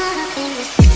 caught up in this